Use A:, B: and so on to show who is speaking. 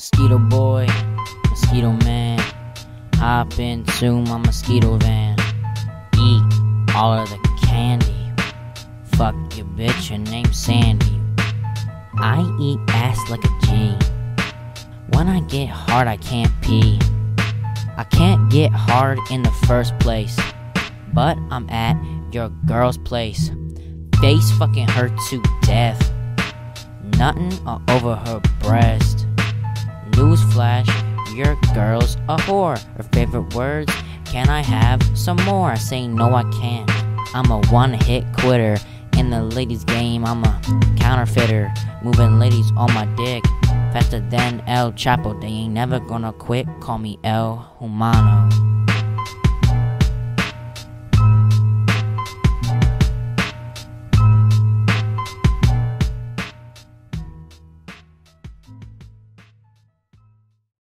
A: Mosquito boy, mosquito man. Hop into my mosquito van. Eat all of the candy. Fuck your bitch, her name's Sandy. I eat ass like a G. When I get hard, I can't pee. I can't get hard in the first place. But I'm at your girl's place. Face fucking her to death. Nothing over her breast. Newsflash, your girl's a whore. Her favorite words, can I have some more? I say no, I can't. I'm a one hit quitter. In the ladies' game, I'm a counterfeiter. Moving ladies on my dick. Faster than El Chapo, they ain't never gonna quit. Call me El Humano.